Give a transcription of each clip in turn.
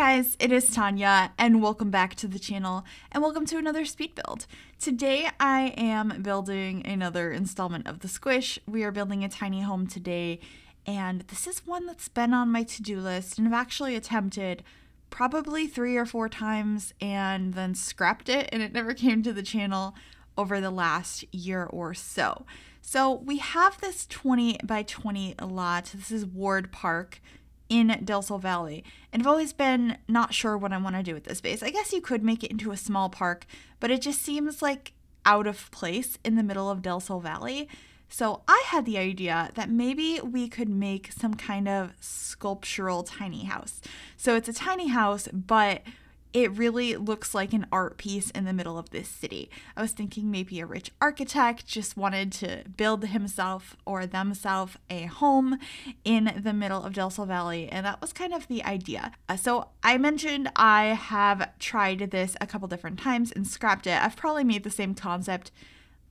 guys, it is Tanya, and welcome back to the channel, and welcome to another speed build. Today I am building another installment of the Squish. We are building a tiny home today, and this is one that's been on my to-do list, and I've actually attempted probably three or four times and then scrapped it, and it never came to the channel over the last year or so. So we have this 20 by 20 lot. This is Ward Park in Del Sol Valley. And I've always been not sure what I want to do with this space. I guess you could make it into a small park, but it just seems like out of place in the middle of Del Sol Valley. So I had the idea that maybe we could make some kind of sculptural tiny house. So it's a tiny house, but it really looks like an art piece in the middle of this city. I was thinking maybe a rich architect just wanted to build himself or themselves a home in the middle of Del Sol Valley, and that was kind of the idea. Uh, so I mentioned I have tried this a couple different times and scrapped it. I've probably made the same concept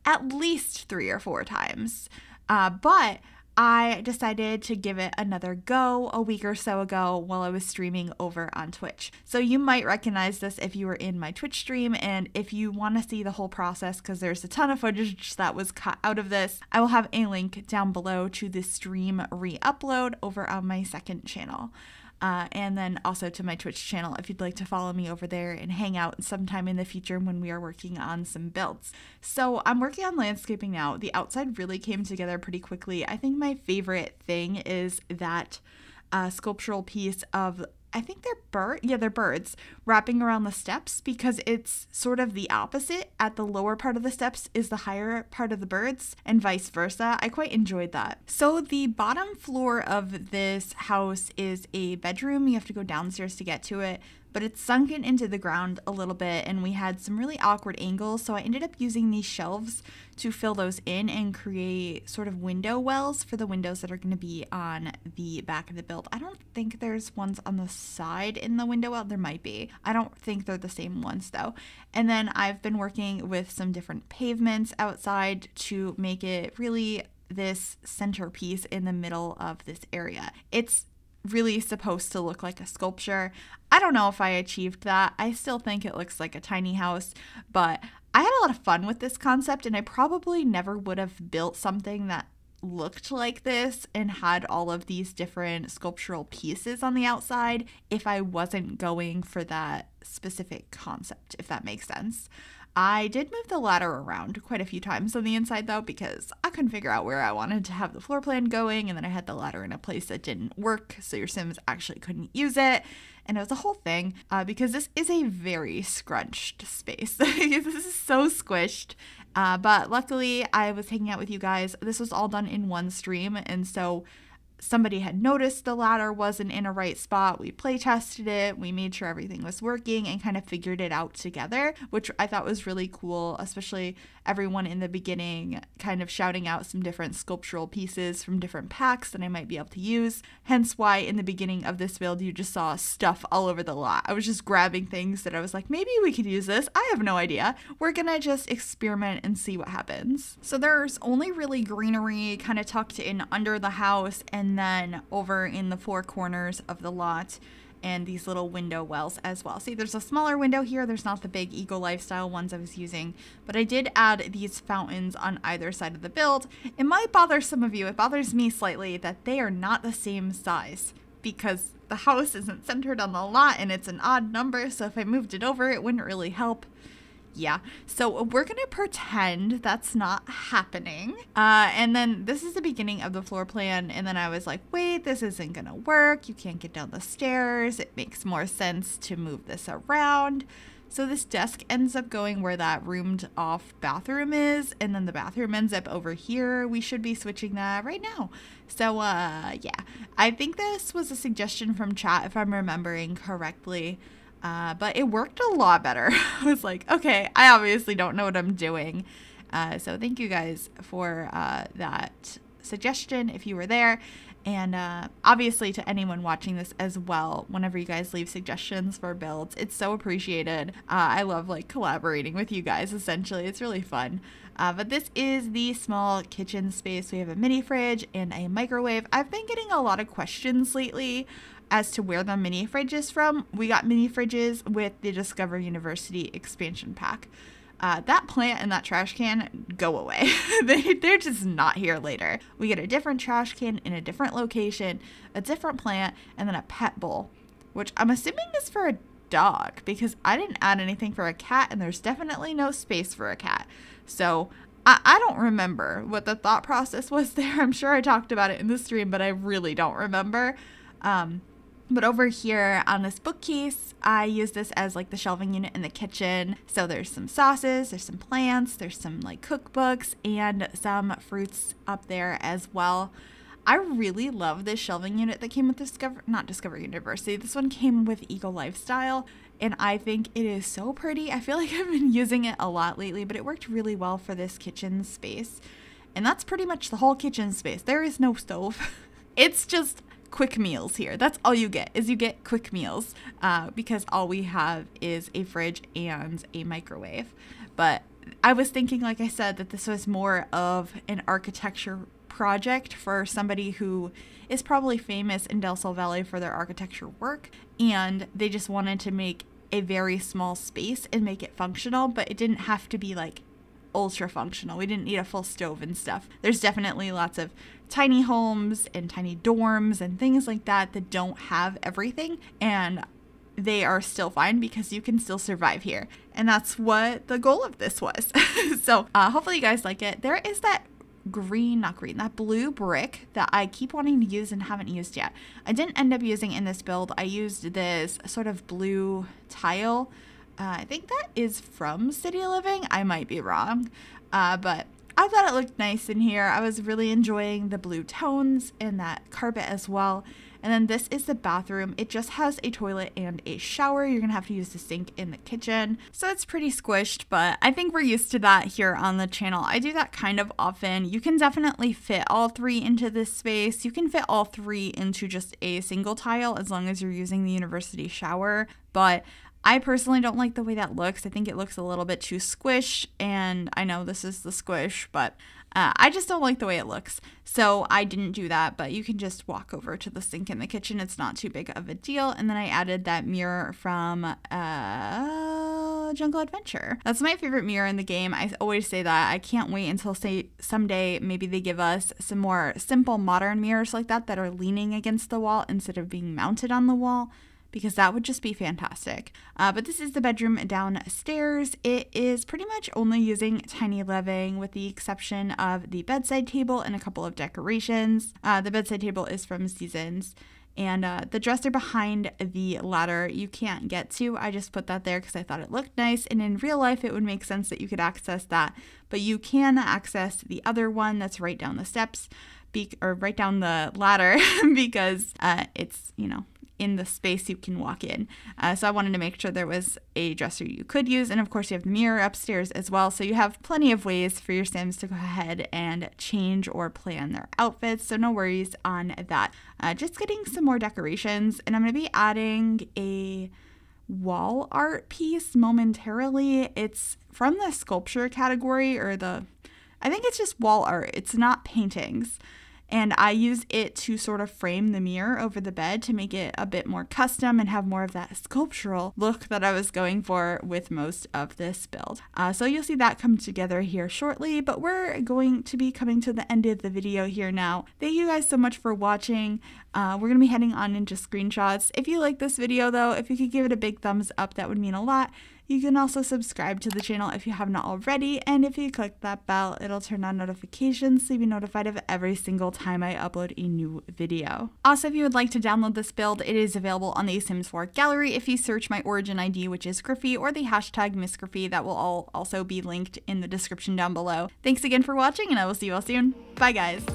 at least three or four times, uh, but I decided to give it another go a week or so ago while I was streaming over on Twitch. So you might recognize this if you were in my Twitch stream, and if you want to see the whole process, because there's a ton of footage that was cut out of this, I will have a link down below to the stream re upload over on my second channel. Uh, and then also to my Twitch channel if you'd like to follow me over there and hang out sometime in the future when we are working on some builds. So I'm working on landscaping now. The outside really came together pretty quickly. I think my favorite thing is that uh, sculptural piece of I think they're bird yeah they're birds wrapping around the steps because it's sort of the opposite. At the lower part of the steps is the higher part of the birds and vice versa. I quite enjoyed that. So the bottom floor of this house is a bedroom. You have to go downstairs to get to it but it's sunken into the ground a little bit and we had some really awkward angles so I ended up using these shelves to fill those in and create sort of window wells for the windows that are going to be on the back of the build. I don't think there's ones on the side in the window well there might be. I don't think they're the same ones though. And then I've been working with some different pavements outside to make it really this centerpiece in the middle of this area. It's really supposed to look like a sculpture. I don't know if I achieved that. I still think it looks like a tiny house, but I had a lot of fun with this concept and I probably never would have built something that looked like this and had all of these different sculptural pieces on the outside if I wasn't going for that specific concept, if that makes sense. I did move the ladder around quite a few times on the inside though because I couldn't figure out where I wanted to have the floor plan going and then I had the ladder in a place that didn't work so your Sims actually couldn't use it and it was a whole thing uh, because this is a very scrunched space. this is so squished. Uh, but luckily, I was hanging out with you guys. This was all done in one stream, and so somebody had noticed the ladder wasn't in a right spot. We play tested it, we made sure everything was working and kind of figured it out together, which I thought was really cool, especially everyone in the beginning kind of shouting out some different sculptural pieces from different packs that I might be able to use. Hence why in the beginning of this build you just saw stuff all over the lot. I was just grabbing things that I was like, maybe we could use this. I have no idea. We're gonna just experiment and see what happens. So there's only really greenery kind of tucked in under the house and and then over in the four corners of the lot and these little window wells as well. See, there's a smaller window here. There's not the big Eco Lifestyle ones I was using, but I did add these fountains on either side of the build. It might bother some of you. It bothers me slightly that they are not the same size because the house isn't centered on the lot and it's an odd number. So if I moved it over, it wouldn't really help yeah. So we're going to pretend that's not happening. Uh, and then this is the beginning of the floor plan. And then I was like, wait, this isn't going to work. You can't get down the stairs. It makes more sense to move this around. So this desk ends up going where that roomed off bathroom is, and then the bathroom ends up over here. We should be switching that right now. So uh yeah, I think this was a suggestion from chat if I'm remembering correctly. Uh, but it worked a lot better. I was like, okay, I obviously don't know what I'm doing. Uh, so thank you guys for uh, that suggestion if you were there. And uh, obviously, to anyone watching this as well, whenever you guys leave suggestions for builds, it's so appreciated. Uh, I love like collaborating with you guys, essentially. It's really fun. Uh, but this is the small kitchen space. We have a mini fridge and a microwave. I've been getting a lot of questions lately as to where the mini fridge is from, we got mini fridges with the Discover University expansion pack. Uh, that plant and that trash can go away. they, they're just not here later. We get a different trash can in a different location, a different plant, and then a pet bowl, which I'm assuming is for a dog because I didn't add anything for a cat and there's definitely no space for a cat. So I, I don't remember what the thought process was there. I'm sure I talked about it in the stream, but I really don't remember. Um, but over here on this bookcase, I use this as like the shelving unit in the kitchen. So there's some sauces, there's some plants, there's some like cookbooks, and some fruits up there as well. I really love this shelving unit that came with Discover, not Discover University. This one came with Eco Lifestyle, and I think it is so pretty. I feel like I've been using it a lot lately, but it worked really well for this kitchen space. And that's pretty much the whole kitchen space. There is no stove. it's just quick meals here. That's all you get is you get quick meals uh, because all we have is a fridge and a microwave. But I was thinking, like I said, that this was more of an architecture project for somebody who is probably famous in Del Sol Valley for their architecture work, and they just wanted to make a very small space and make it functional, but it didn't have to be like ultra functional. We didn't need a full stove and stuff. There's definitely lots of tiny homes and tiny dorms and things like that that don't have everything. And they are still fine because you can still survive here. And that's what the goal of this was. so uh, hopefully you guys like it. There is that green, not green, that blue brick that I keep wanting to use and haven't used yet. I didn't end up using in this build. I used this sort of blue tile uh, I think that is from City Living. I might be wrong. Uh, but I thought it looked nice in here. I was really enjoying the blue tones and that carpet as well. And then this is the bathroom. It just has a toilet and a shower. You're gonna have to use the sink in the kitchen. So it's pretty squished, but I think we're used to that here on the channel. I do that kind of often. You can definitely fit all three into this space. You can fit all three into just a single tile as long as you're using the university shower. But I personally don't like the way that looks. I think it looks a little bit too squish, and I know this is the squish, but uh, I just don't like the way it looks. So I didn't do that, but you can just walk over to the sink in the kitchen. It's not too big of a deal. And then I added that mirror from uh, Jungle Adventure. That's my favorite mirror in the game. I always say that. I can't wait until say someday maybe they give us some more simple modern mirrors like that that are leaning against the wall instead of being mounted on the wall because that would just be fantastic. Uh, but this is the bedroom downstairs. It is pretty much only using tiny living with the exception of the bedside table and a couple of decorations. Uh, the bedside table is from Seasons. And uh, the dresser behind the ladder you can't get to. I just put that there because I thought it looked nice. And in real life, it would make sense that you could access that. But you can access the other one that's right down the steps. Be- or right down the ladder because uh, it's, you know, in the space you can walk in. Uh, so I wanted to make sure there was a dresser you could use. And of course, you have the mirror upstairs as well. So you have plenty of ways for your Sims to go ahead and change or plan their outfits. So no worries on that. Uh, just getting some more decorations. And I'm going to be adding a wall art piece momentarily. It's from the sculpture category or the, I think it's just wall art, it's not paintings and I use it to sort of frame the mirror over the bed to make it a bit more custom and have more of that sculptural look that I was going for with most of this build. Uh, so you'll see that come together here shortly, but we're going to be coming to the end of the video here now. Thank you guys so much for watching. Uh, we're going to be heading on into screenshots. If you like this video though, if you could give it a big thumbs up, that would mean a lot. You can also subscribe to the channel if you have not already, and if you click that bell, it'll turn on notifications so you'll be notified of every single time I upload a new video. Also, if you would like to download this build, it is available on the Sims 4 gallery if you search my origin ID, which is Gryphi, or the hashtag MsGryphi, that will all also be linked in the description down below. Thanks again for watching, and I will see you all soon. Bye, guys!